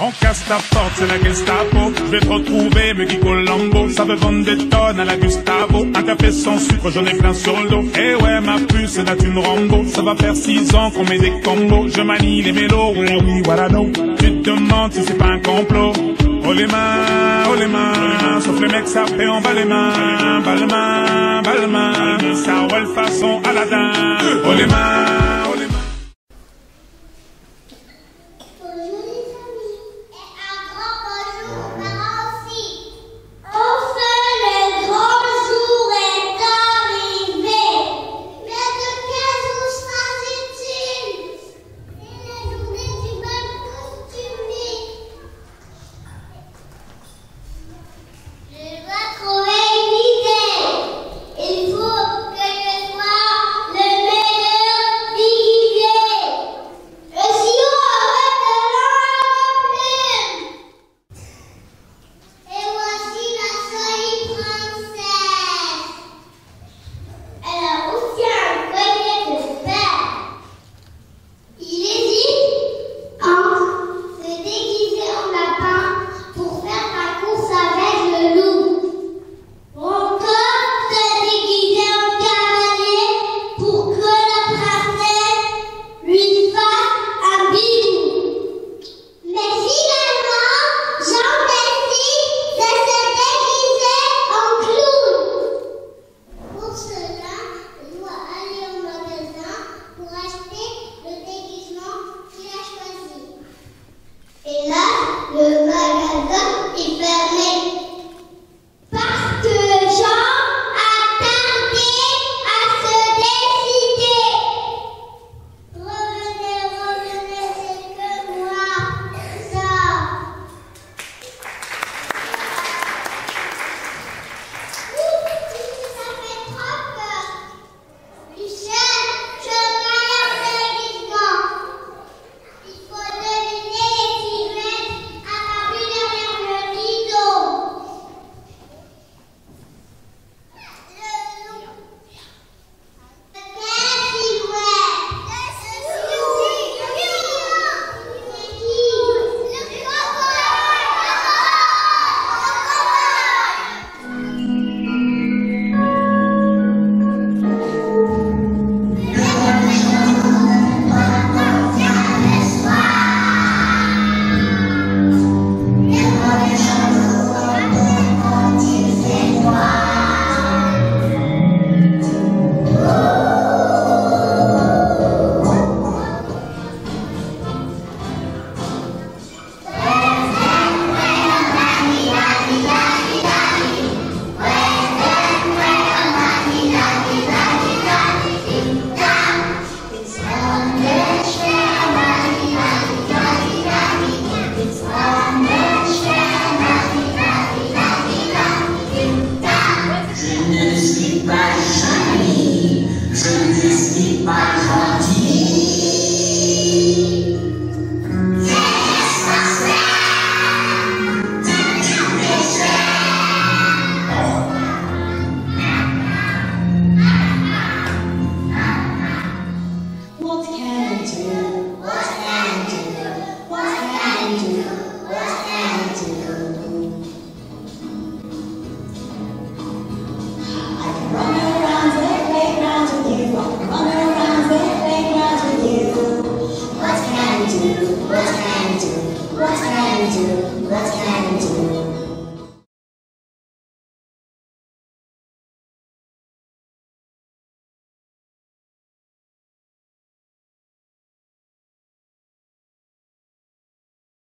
On casse ta porte, c'est la Gestapo. Je vais te retrouver, me Colombo. Ça veut vendre des tonnes à la Gustavo. Un café sans sucre, j'en ai plein sur le dos. Eh ouais, ma puce, c'est une Rambo. Ça va faire six ans qu'on met des combos. Je manie les mélos, oui, voilà, non. Tu te demandes si c'est pas un complot. Oh les mains, oh les mains, sauf les mecs ça fait en bas les mains, bas les mains, bas les mains, ça roule façon Aladdin. Oh les mains,